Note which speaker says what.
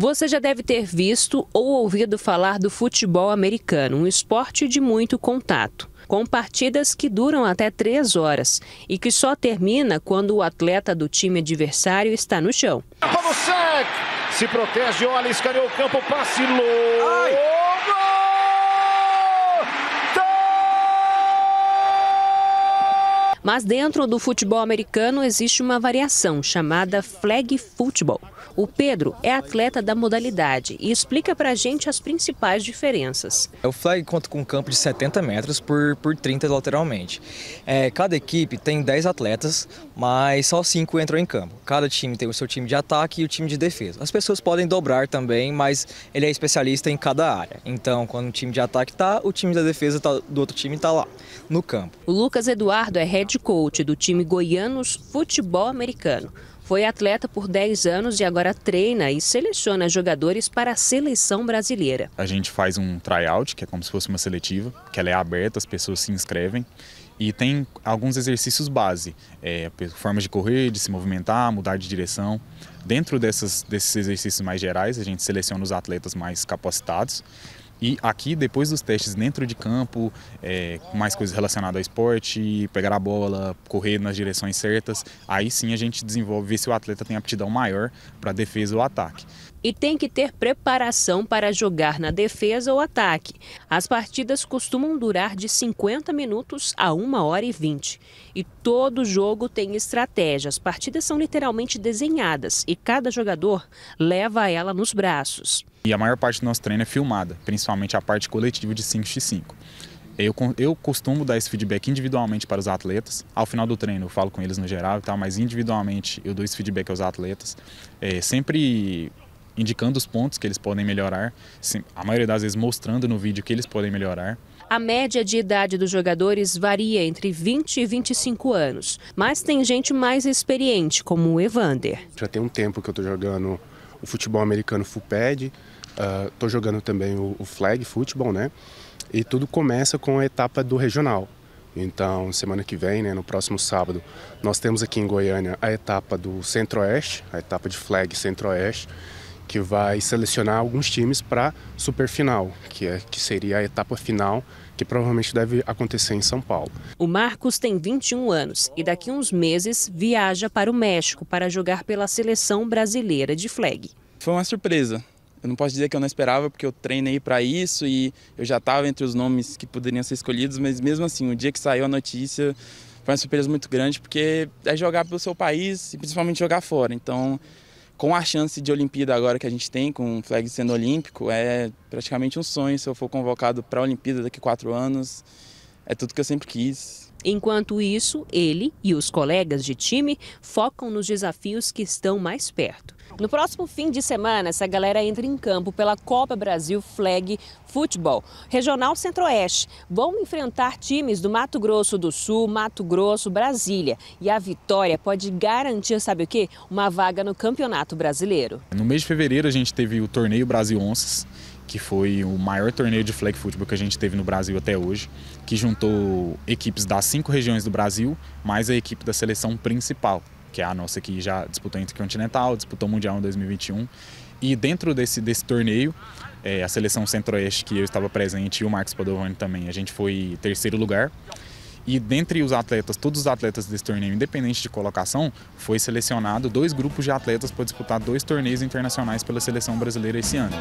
Speaker 1: Você já deve ter visto ou ouvido falar do futebol americano, um esporte de muito contato com partidas que duram até três horas e que só termina quando o atleta do time adversário está no chão.
Speaker 2: Se protege, olha, escaneou o campo, passe louco.
Speaker 1: Mas dentro do futebol americano existe uma variação chamada flag football. O Pedro é atleta da modalidade e explica pra gente as principais diferenças.
Speaker 3: O flag conta com um campo de 70 metros por, por 30 lateralmente. É, cada equipe tem 10 atletas, mas só 5 entram em campo. Cada time tem o seu time de ataque e o time de defesa. As pessoas podem dobrar também, mas ele é especialista em cada área. Então, quando o time de ataque está, o time da defesa tá, do outro time está lá, no campo.
Speaker 1: O Lucas Eduardo é coach do time Goianos Futebol Americano. Foi atleta por 10 anos e agora treina e seleciona jogadores para a seleção brasileira.
Speaker 4: A gente faz um tryout, que é como se fosse uma seletiva, que ela é aberta, as pessoas se inscrevem. E tem alguns exercícios base, é, formas de correr, de se movimentar, mudar de direção. Dentro dessas, desses exercícios mais gerais, a gente seleciona os atletas mais capacitados e aqui, depois dos testes dentro de campo, é, mais coisas relacionadas ao esporte, pegar a bola, correr nas direções certas, aí sim a gente desenvolve, ver se o atleta tem aptidão maior para defesa ou ataque
Speaker 1: e tem que ter preparação para jogar na defesa ou ataque. As partidas costumam durar de 50 minutos a 1 hora e 20. E todo jogo tem estratégia. As partidas são literalmente desenhadas e cada jogador leva ela nos braços.
Speaker 4: E a maior parte do nosso treino é filmada, principalmente a parte coletiva de 5x5. Eu, eu costumo dar esse feedback individualmente para os atletas. Ao final do treino eu falo com eles no geral e tal, mas individualmente eu dou esse feedback aos atletas. É, sempre indicando os pontos que eles podem melhorar, a maioria das vezes mostrando no vídeo que eles podem melhorar.
Speaker 1: A média de idade dos jogadores varia entre 20 e 25 anos, mas tem gente mais experiente, como o Evander.
Speaker 5: Já tem um tempo que eu estou jogando o futebol americano full pad, estou uh, jogando também o, o flag futebol, né? E tudo começa com a etapa do regional. Então, semana que vem, né, no próximo sábado, nós temos aqui em Goiânia a etapa do Centro-Oeste, a etapa de flag Centro-Oeste que vai selecionar alguns times para superfinal, que é que seria a etapa final que provavelmente deve acontecer em São Paulo.
Speaker 1: O Marcos tem 21 anos e daqui uns meses viaja para o México para jogar pela seleção brasileira de flag.
Speaker 6: Foi uma surpresa. Eu não posso dizer que eu não esperava, porque eu treinei para isso e eu já estava entre os nomes que poderiam ser escolhidos, mas mesmo assim, o dia que saiu a notícia, foi uma surpresa muito grande, porque é jogar pelo seu país e principalmente jogar fora. Então, com a chance de Olimpíada agora que a gente tem, com o flag sendo olímpico, é praticamente um sonho se eu for convocado para a Olimpíada daqui a quatro anos. É tudo que eu sempre quis.
Speaker 1: Enquanto isso, ele e os colegas de time focam nos desafios que estão mais perto. No próximo fim de semana, essa galera entra em campo pela Copa Brasil Flag Futebol. Regional Centro-Oeste vão enfrentar times do Mato Grosso do Sul, Mato Grosso, Brasília. E a vitória pode garantir, sabe o quê? Uma vaga no Campeonato Brasileiro.
Speaker 4: No mês de fevereiro a gente teve o Torneio Brasil Onças, que foi o maior torneio de flag football que a gente teve no Brasil até hoje, que juntou equipes das cinco regiões do Brasil, mais a equipe da seleção principal, que é a nossa que já disputou Intercontinental, disputou Mundial em 2021. E dentro desse, desse torneio, é, a seleção Centro-Oeste, que eu estava presente, e o Marcos Padovani também, a gente foi terceiro lugar. E dentre os atletas, todos os atletas desse torneio, independente de colocação, foi selecionado dois grupos de atletas para disputar dois torneios internacionais pela seleção brasileira esse ano.